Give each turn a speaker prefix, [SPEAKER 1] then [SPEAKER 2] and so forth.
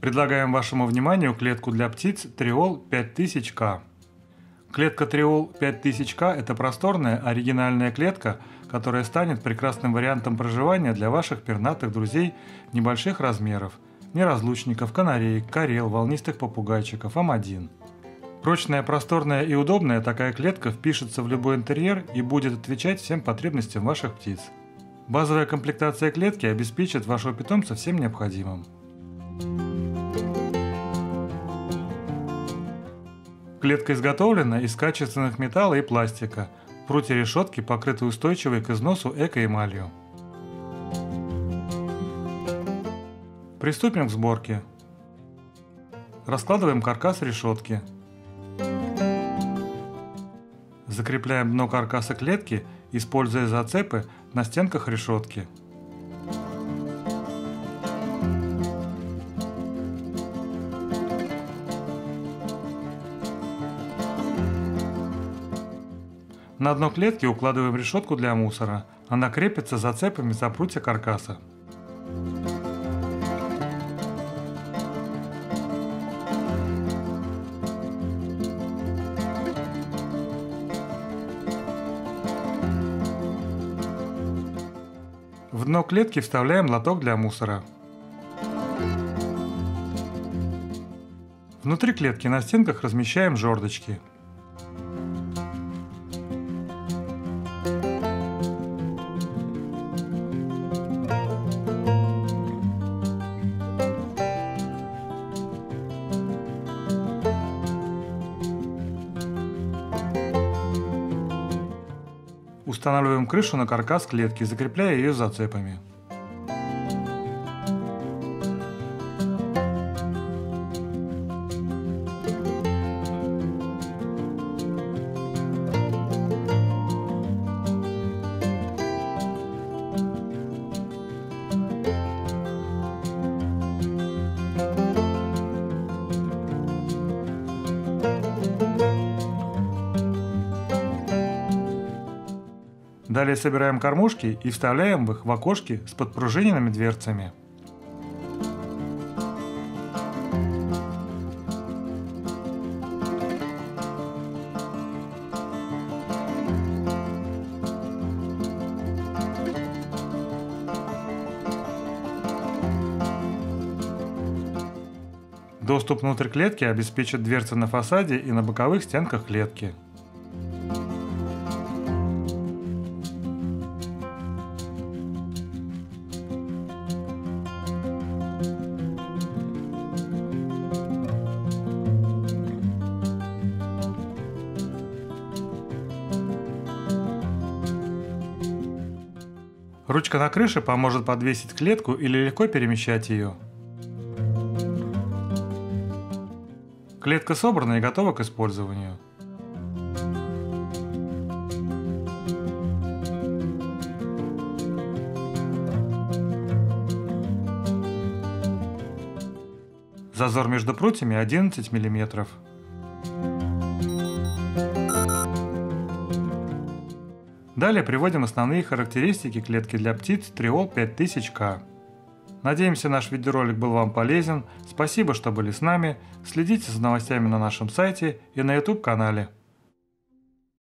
[SPEAKER 1] Предлагаем вашему вниманию клетку для птиц Триол 5000К. Клетка Триол 5000К – это просторная, оригинальная клетка, которая станет прекрасным вариантом проживания для ваших пернатых друзей небольших размеров – неразлучников, канареек, карел, волнистых попугайчиков, амадин. Прочная, просторная и удобная такая клетка впишется в любой интерьер и будет отвечать всем потребностям ваших птиц. Базовая комплектация клетки обеспечит вашего питомца всем необходимым. Клетка изготовлена из качественных металла и пластика. Прутья решетки покрыты устойчивой к износу эко-эмалью. Приступим к сборке. Раскладываем каркас решетки. Закрепляем дно каркаса клетки, используя зацепы на стенках решетки. На дно клетки укладываем решетку для мусора. Она крепится зацепами за прутья каркаса. В дно клетки вставляем лоток для мусора. Внутри клетки на стенках размещаем жердочки. Устанавливаем крышу на каркас клетки, закрепляя ее зацепами. Далее собираем кормушки и вставляем их в окошки с подпружиненными дверцами. Доступ внутрь клетки обеспечит дверцы на фасаде и на боковых стенках клетки. Ручка на крыше поможет подвесить клетку или легко перемещать ее. Клетка собрана и готова к использованию. Зазор между прутьями 11 миллиметров. Далее приводим основные характеристики клетки для птиц Триол 5000К. Надеемся, наш видеоролик был вам полезен. Спасибо, что были с нами. Следите за новостями на нашем сайте и на YouTube канале.